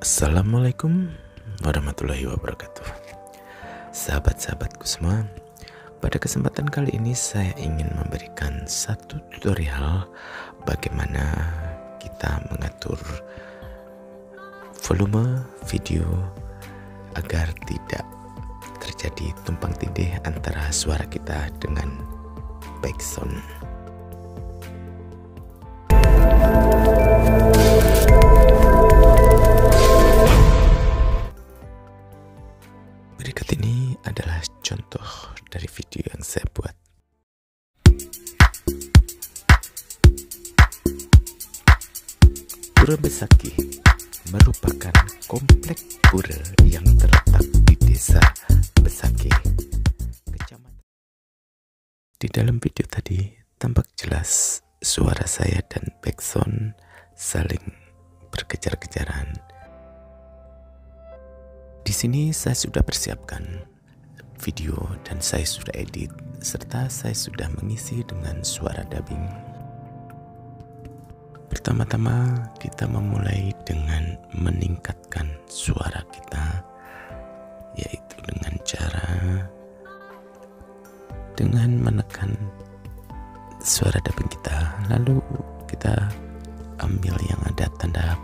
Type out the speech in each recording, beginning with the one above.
Assalamualaikum warahmatullahi wabarakatuh. Sahabat-sahabatku semua Pada kesempatan kali ini saya ingin memberikan satu tutorial Bagaimana kita mengatur volume video Agar tidak terjadi tumpang tindih antara suara kita dengan backsound Pura Besaki merupakan komplek pura yang terletak di desa Besaki. Di dalam video tadi tampak jelas suara saya dan backsound saling berkejar-kejaran di sini saya sudah persiapkan video dan saya sudah edit serta saya sudah mengisi dengan suara dubbing. Pertama-tama kita memulai dengan meningkatkan suara kita yaitu dengan cara dengan menekan suara dubbing kita. Lalu kita ambil yang ada tanda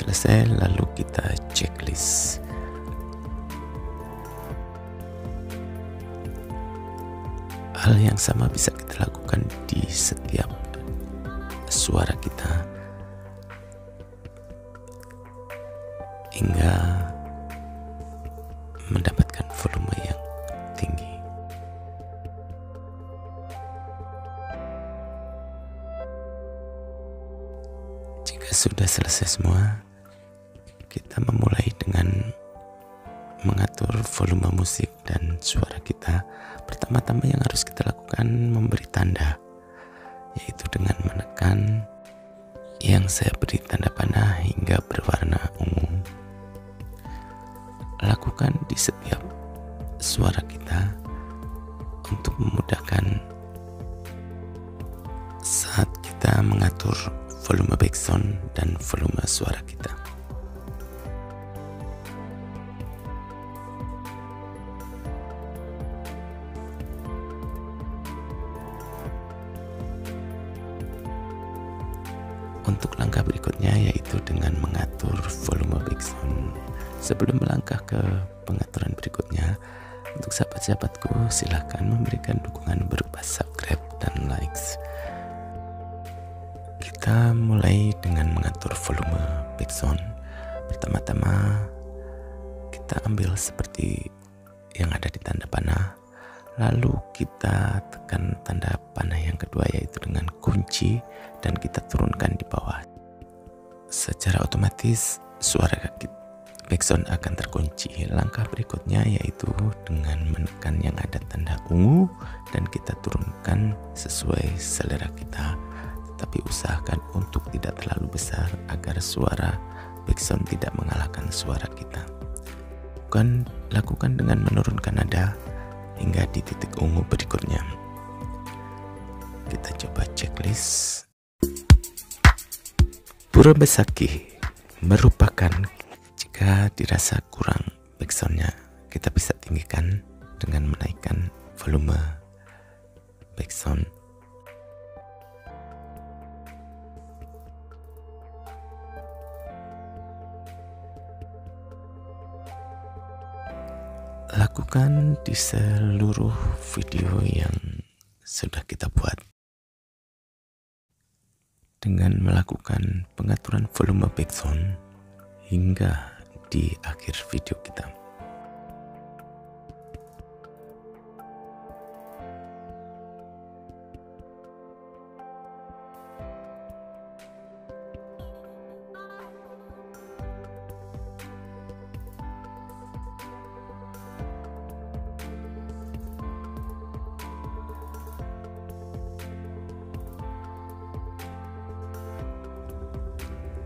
selesai lalu kita checklist hal yang sama bisa kita lakukan di setiap suara kita hingga mendapatkan volume yang tinggi. Jika sudah selesai semua, kita memulai dengan mengatur volume musik dan suara kita. Pertama-tama yang harus kita lakukan memberi tanda, yaitu dengan menekan yang saya beri tanda panah hingga berwarna ungu. Lakukan di setiap suara kita untuk memudahkan saat kita mengatur volume backsound dan volume suara kita. Untuk langkah berikutnya yaitu dengan mengatur volume backsound. Sebelum melangkah ke pengaturan berikutnya, untuk sahabat-sahabatku silahkan memberikan dukungan berupa subscribe dan likes. Kita mulai dengan mengatur volume backsound. Pertama-tama kita ambil seperti yang ada di tanda panah. Lalu kita tekan tanda panah yang kedua yaitu dengan kunci dan kita turunkan di bawah. Secara otomatis suara backsound akan terkunci. Langkah berikutnya yaitu dengan menekan yang ada tanda ungu dan kita turunkan sesuai selera kita. Tetapi usahakan untuk tidak terlalu besar agar suara backsound tidak mengalahkan suara kita. Bukan lakukan dengan menurunkan nada hingga di titik ungu berikutnya. Kita coba checklist. Pura Besaki merupakan jika dirasa kurang backsoundnya kita bisa tinggikan dengan menaikkan volume backsound lakukan di seluruh video yang sudah kita buat dengan melakukan pengaturan volume backsound hingga di akhir video kita.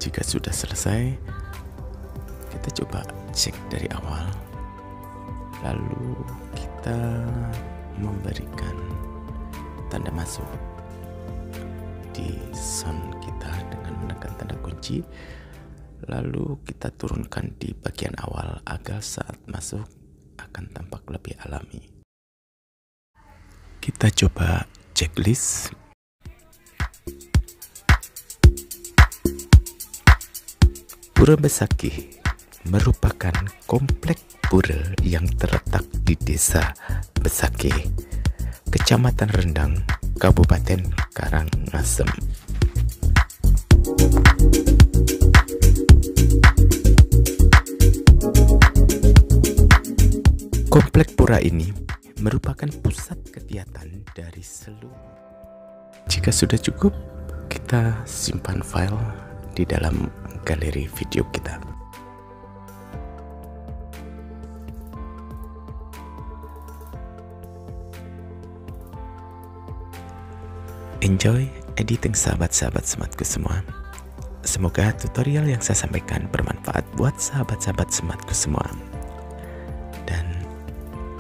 Jika sudah selesai, kita coba cek dari awal. Lalu kita memberikan tanda masuk di sound kita dengan menekan tanda kunci. Lalu kita turunkan di bagian awal agar saat masuk akan tampak lebih alami. Kita coba checklist Pura Besaki merupakan komplek pura yang terletak di desa Besaki, Kecamatan Rendang, Kabupaten Karangasem. Komplek pura ini merupakan pusat kegiatan dari seluruh. Jika sudah cukup, kita simpan file di dalam galeri video kita. Enjoy editing sahabat-sahabat sematku semua. Semoga tutorial yang saya sampaikan bermanfaat buat sahabat-sahabat sematku semua. Dan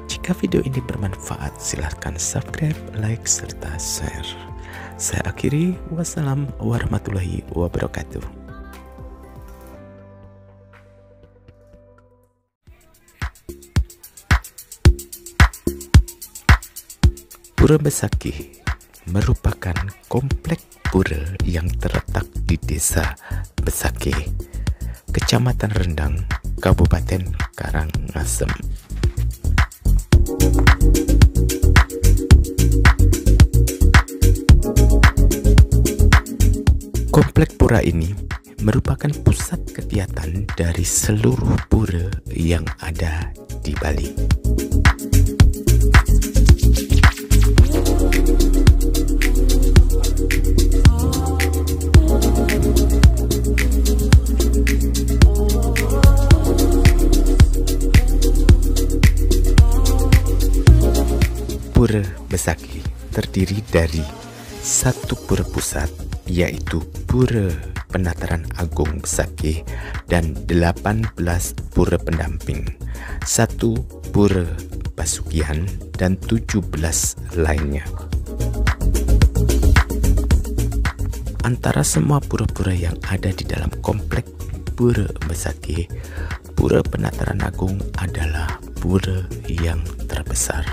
jika video ini bermanfaat, silahkan subscribe, like, serta share. Saya akhiri, wassalam warahmatullahi wabarakatuh. Pura Besakih merupakan komplek pura yang terletak di desa Besake, Kecamatan Rendang, Kabupaten Karangasem. Komplek pura ini merupakan pusat kegiatan dari seluruh pura yang ada di Bali. Pura Besaki terdiri dari satu pura pusat yaitu Pura Penataran Agung Besaki dan 18 pura pendamping, satu pura pasukian dan 17 lainnya. Antara semua pura-pura yang ada di dalam komplek Pura Besaki, Pura Penataran Agung adalah pura yang terbesar.